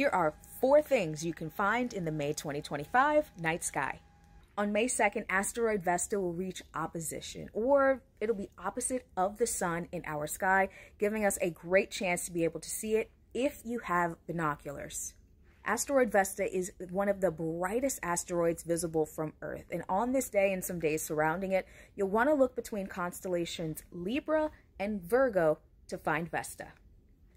Here are four things you can find in the May 2025 night sky. On May 2nd, asteroid Vesta will reach opposition, or it'll be opposite of the sun in our sky, giving us a great chance to be able to see it if you have binoculars. Asteroid Vesta is one of the brightest asteroids visible from Earth, and on this day and some days surrounding it, you'll want to look between constellations Libra and Virgo to find Vesta.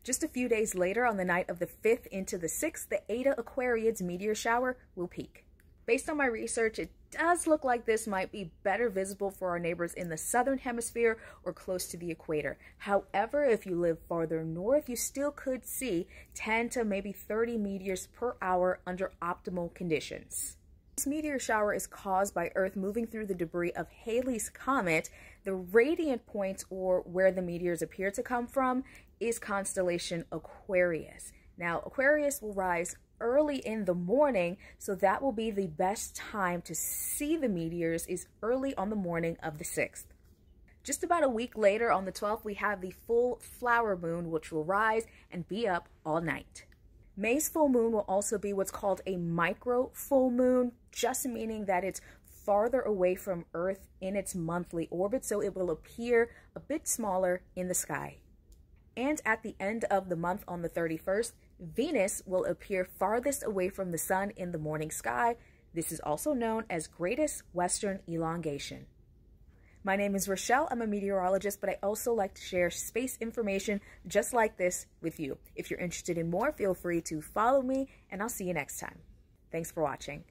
Just a few days later, on the night of the 5th into the 6th, the Eta Aquariids meteor shower will peak. Based on my research, it does look like this might be better visible for our neighbors in the southern hemisphere or close to the equator. However, if you live farther north, you still could see 10 to maybe 30 meteors per hour under optimal conditions. This meteor shower is caused by Earth moving through the debris of Halley's Comet. The radiant point, or where the meteors appear to come from, is constellation Aquarius. Now, Aquarius will rise early in the morning, so that will be the best time to see the meteors is early on the morning of the 6th. Just about a week later, on the 12th, we have the full flower moon, which will rise and be up all night. May's full moon will also be what's called a micro full moon, just meaning that it's farther away from Earth in its monthly orbit, so it will appear a bit smaller in the sky. And at the end of the month on the 31st, Venus will appear farthest away from the sun in the morning sky. This is also known as greatest western elongation. My name is Rachael. I'm a meteorologist, but I also like to share space information just like this with you. If you're interested in more, feel free to follow me, and I'll see you next time. Thanks for watching.